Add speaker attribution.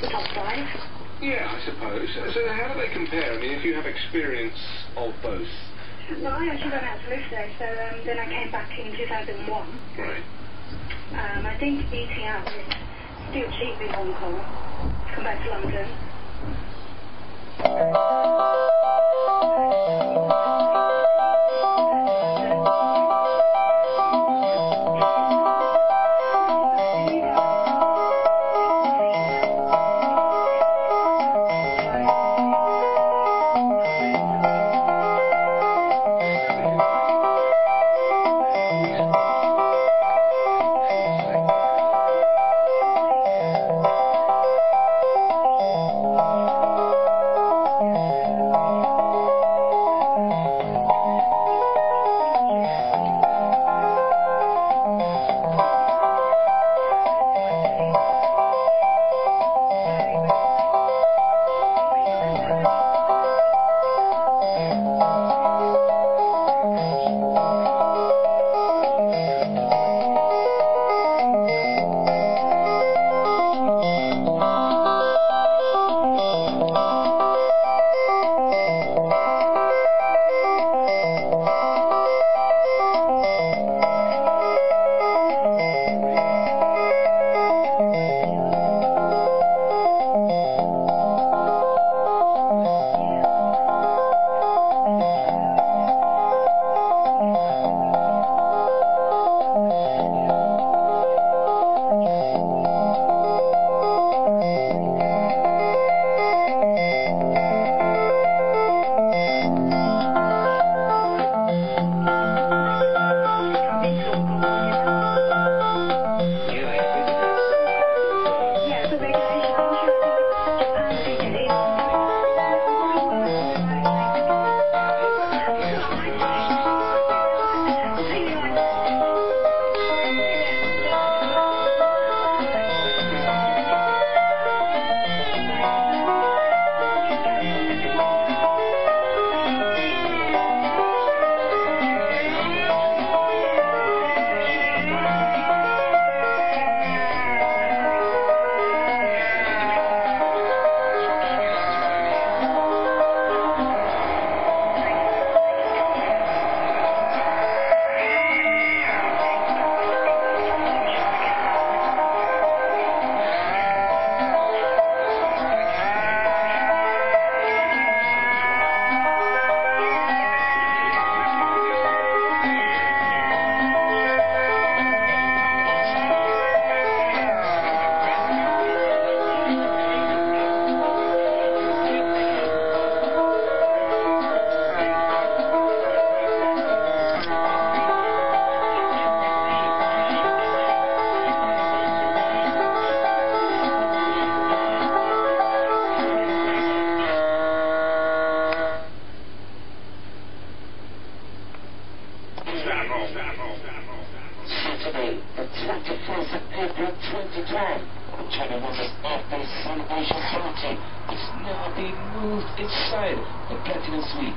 Speaker 1: the top five.
Speaker 2: Yeah, I suppose. So, how do they compare? I mean, if you have experience of both.
Speaker 1: Well, I actually went out to live there, so um, then I came back in 2001.
Speaker 2: Right.
Speaker 1: Um, I think eating out is still cheap in Hong Kong. Come back to London.
Speaker 3: Saturday, the 21st of April 2012, China Motors birthday celebration party is now being moved inside the Platinum Suite.